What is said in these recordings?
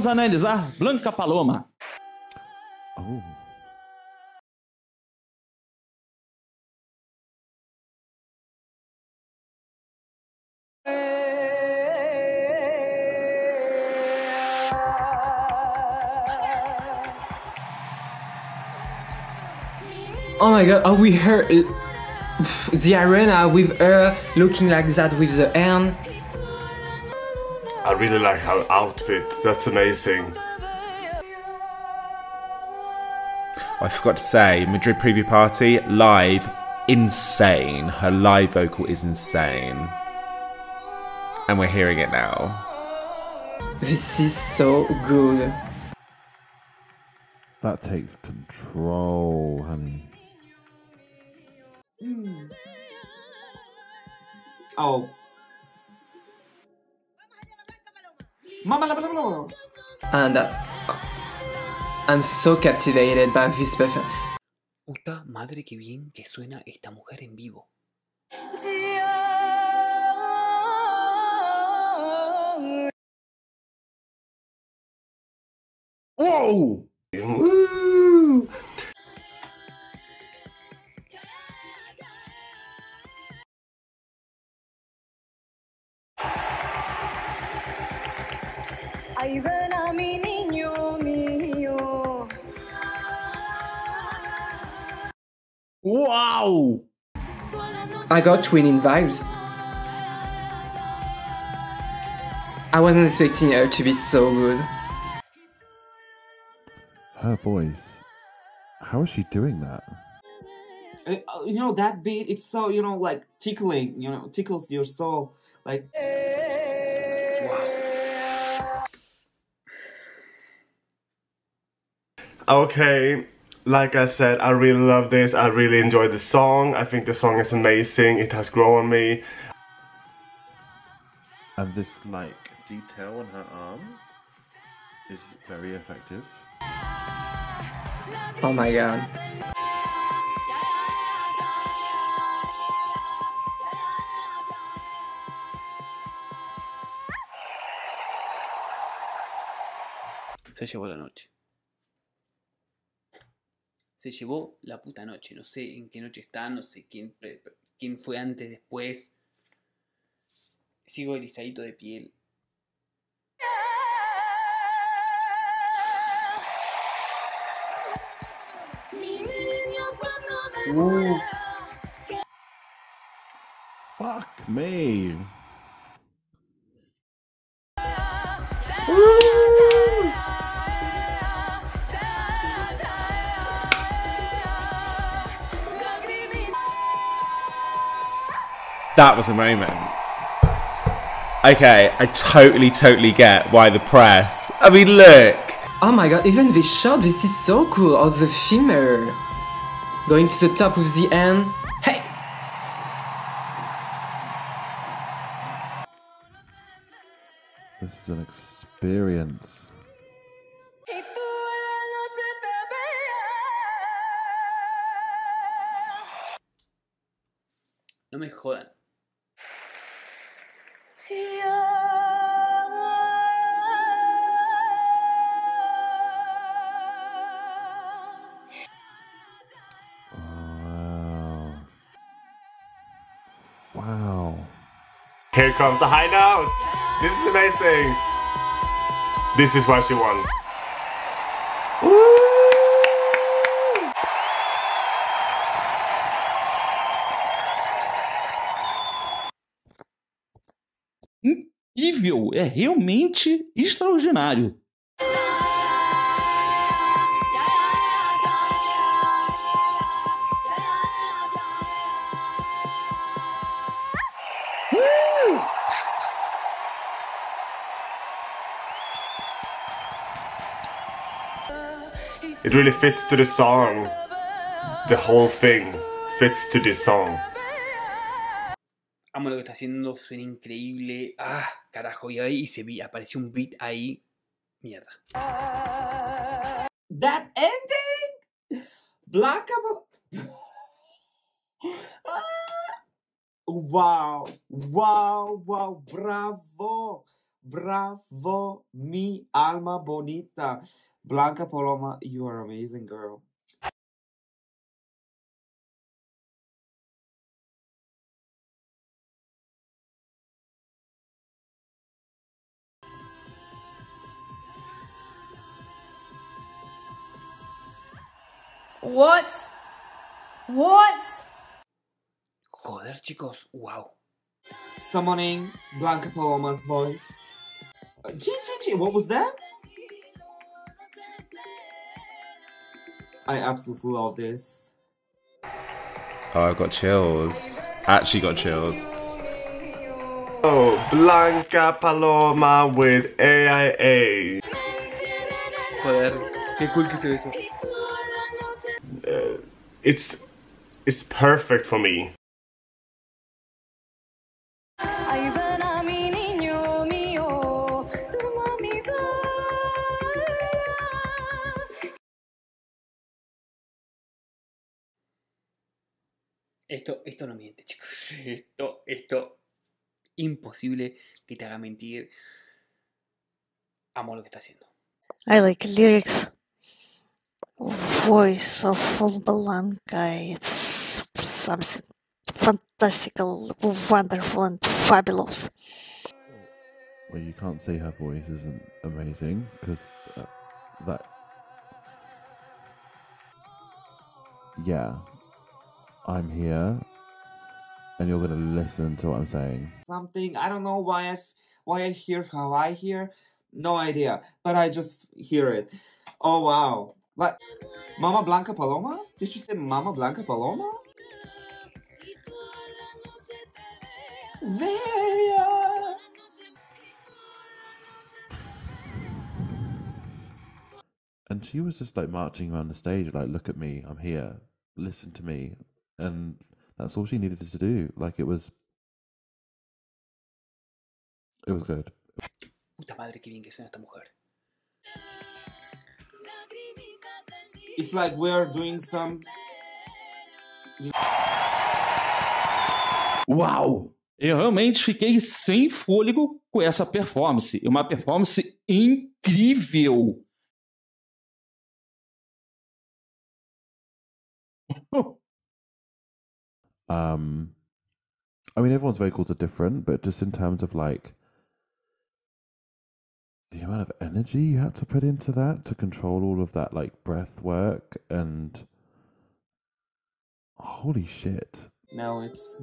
vamos analisar Blanca Paloma. Oh. Oh my god, oh we her uh, the arena with her looking like that with the hand? I really like her outfit. That's amazing. I forgot to say, Madrid preview party live, insane. Her live vocal is insane, and we're hearing it now. This is so good. That takes control, honey. Oh. And uh, I'm so captivated by this performance. Puta madre que bien que suena esta mujer en vivo. Whoa! Uau! I got twinning vibes. I wasn't expecting her to be so good. Her voice. How is she doing that? Uh, uh, you know that beat. It's so you know like tickling. You know tickles your soul. Like Wow. Okay, like I said, I really love this. I really enjoy the song. I think the song is amazing. It has grown on me. And this, like, detail on her arm is very effective. Oh my god. Se llevó la noche. Se llevó la puta noche. No sé en qué noche está, no sé quién, pre- quién fue antes, después. Sigo erizadito de piel. Mi niño cuando me Ooh. That was a moment. Okay, I totally, totally get why the press. I mean, look. Oh my god, even this shot, this is so cool. Or the filmer going to the top of the end. Hey! This is an experience. Y tú en la noche te veas. No me jodan. Wow. Wow. Here comes the high note. This is amazing. This is what she won. Incrível! É realmente extraordinário. It really fits to the song. The whole thing fits to this song. Amo lo que está haciendo, suena increíble. Ah, carajo, y ahí se vi, apareció un beat ahí. Mierda. that ending. Black Wow, wow, wow, bravo. Bravo, mi alma bonita. Blanca Paloma, you are amazing, girl. What? What? Joder, chicos, wow. Summoning Blanca Paloma's voice. Uh, Gee, gee, gee, what was that? I absolutely love this. Oh, I got chills. Actually got chills. Oh, Blanca Paloma with Eaea. Joder, qué cool que se ve eso. It's it's perfect for me. Esto, esto no miente, chicos. Esto, esto, imposible que te haga mentir. Amo lo que está haciendo. I like lyrics. Voice of Blanca. It's something fantastical, wonderful, and fabulous. Well, you can't say her voice isn't amazing because uh, that. Yeah, I'm here, and you're gonna listen to what I'm saying. Something I don't know why I f- why I hear how I hear. No idea, but I just hear it. Oh wow! Like Mama Blanca Paloma? Did you say Mama Blanca Paloma? Bella. And she was just like marching around the stage, like, "Look at me, I'm here. Listen to me," and that's all she needed to do. Like it was, it was good. Puta madre, qué bien que suena esta mujer. It's like we're doing some. Uau! Eu realmente fiquei sem fôlego com essa performance. Uma performance incrível. Um, I mean, everyone's vocals are different, but just in terms of like the amount of energy you had to put into that to control all of that like breath work and holy shit. Now it's.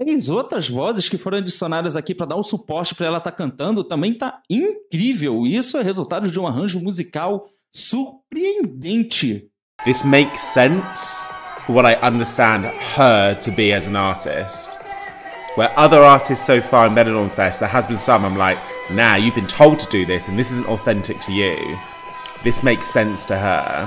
As outras vozes que foram adicionadas aqui para dar um suporte para ela estar cantando também tá incrível. Isso é resultado de um arranjo musical surpreendente. This makes sense for what I understand her to be as an artist. Where other artists so far in Benidorm Fest, there has been some I'm like, nah, you've been told to do this and this isn't authentic to you. This makes sense to her.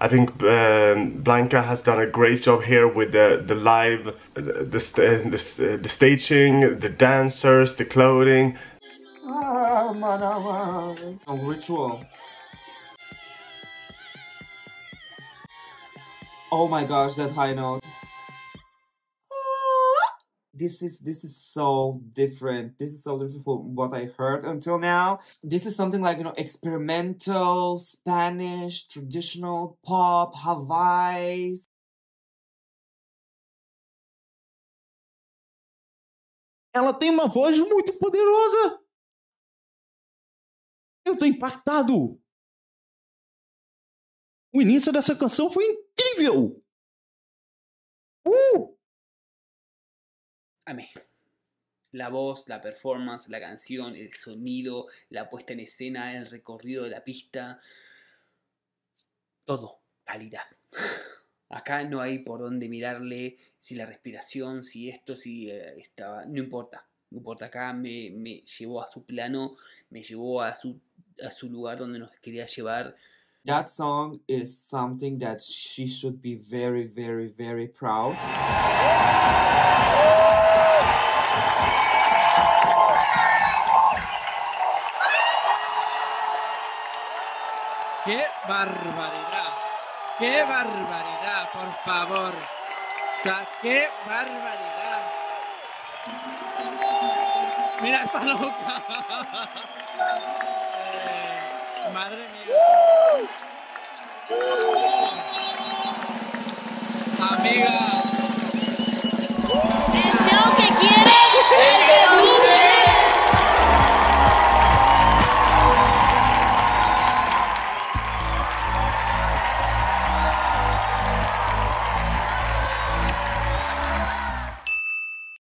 I think um, Blanca has done a great job here with the the live, the the, the, the staging, the dancers, the clothing. A ritual. Oh my gosh, that high note. This is this is so different. This is so different from what I heard until now. This is something like you know experimental Spanish, traditional pop, Hawaii. Ela tem uma voz muito poderosa. Eu tô impactado. O início dessa canção foi incrível. Uh! Amé. La voz, la performance, la canción, el sonido, la puesta en escena, el recorrido de la pista. Todo, calidad. Acá no hay por dónde mirarle si la respiración, si esto, si eh, estaba. No importa. No importa. Acá me, me llevó a su plano, me llevó a su, a su lugar donde nos quería llevar. That song is something that she should be very, very, very proud. ¡Qué barbaridad! qué barbaridad, por favor. O sea, qué barbaridad. Mira, está loca. Eh. Madre mía. Amiga. El show que quiere